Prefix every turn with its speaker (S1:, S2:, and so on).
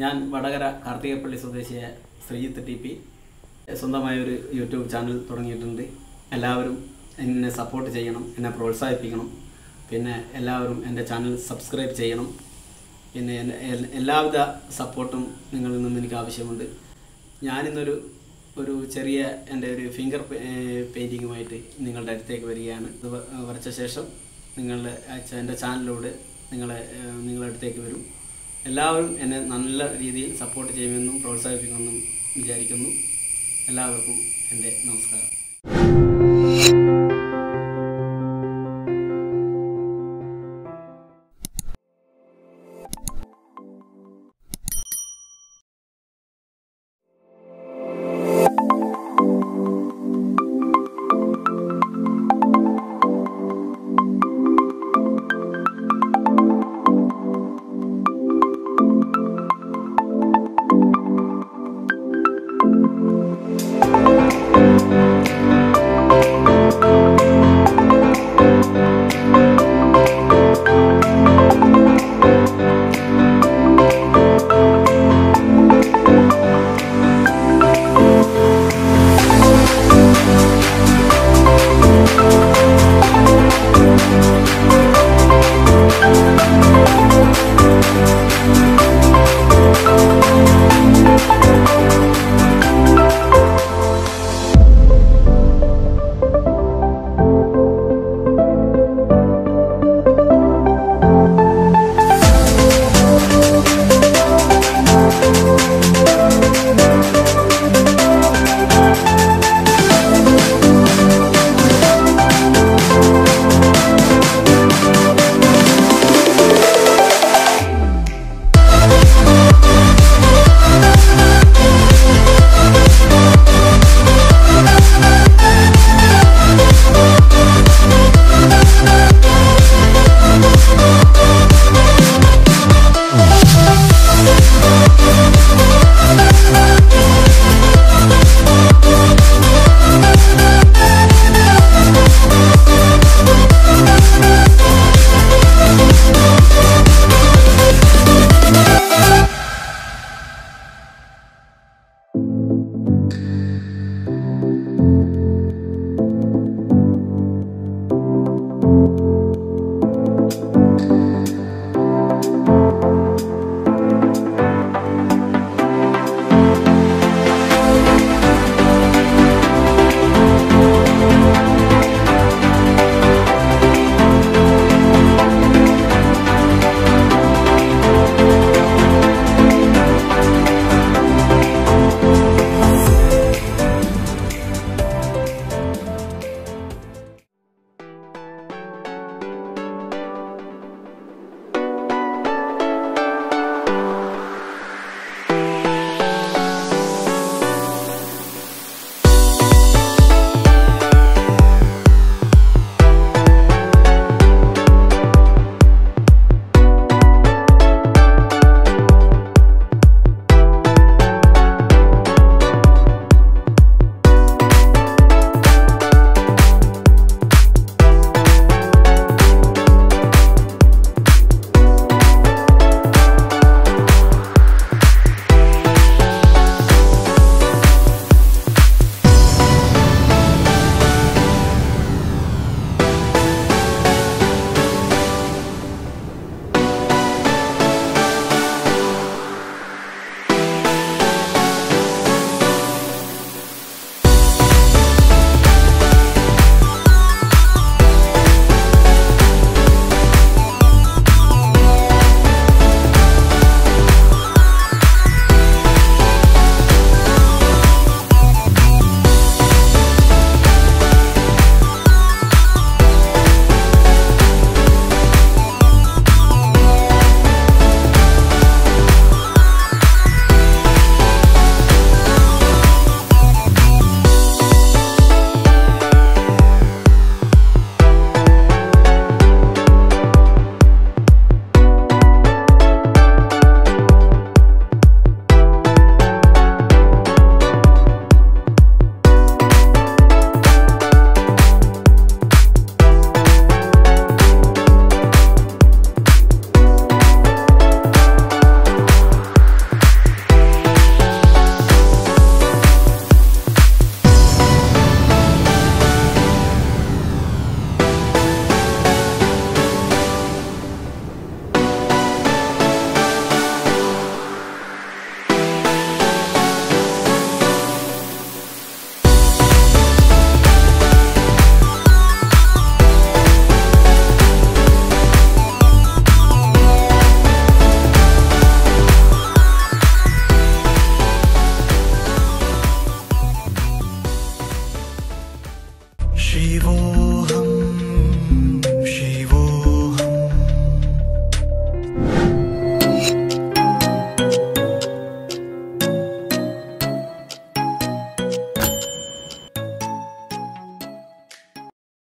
S1: ഞാൻ വടകര കാർത്തികപ്പള്ളി സ്വദേശിയായ Sreejith T P. സ്വന്തമായ ഒരു യൂട്യൂബ് ചാനൽ തുടങ്ങിയിട്ടുണ്ട്. എല്ലാവരും എന്നെ സപ്പോർട്ട് ചെയ്യണം എന്നെ പ്രോത്സാഹിപ്പിക്കണം. പിന്നെ എല്ലാവരും എന്റെ ചാനൽ സബ്സ്ക്രൈബ് ചെയ്യണം. പിന്നെ എല്ലാവിധ സപ്പോർട്ടും നിങ്ങളിൽ നിന്ന് എനിക്ക് ആവശ്യമുണ്ട്. ഞാനിന്നൊരു ഒരു ചെറിയ എന്റെ ഒരു ഫിംഗർ പെയിന്റിങ്ങുമായിട്ട് നിങ്ങളുടെ അടുത്തേക്ക് വരികയാണ്. ഇത് വരച്ച ശേഷം നിങ്ങളുടെ എന്റെ ചാനലിലൂടെ നിങ്ങളെ നിങ്ങളുടെ അടുത്തേക്ക് വരും. എല്ലാവരും എന്നെ നല്ല രീതിയിൽ സപ്പോർട്ട് ചെയ്യുമെന്നും പ്രോത്സാഹിപ്പിക്കുമെന്നും വിചാരിക്കുന്നു. എല്ലാവർക്കും എന്റെ നമസ്കാരം.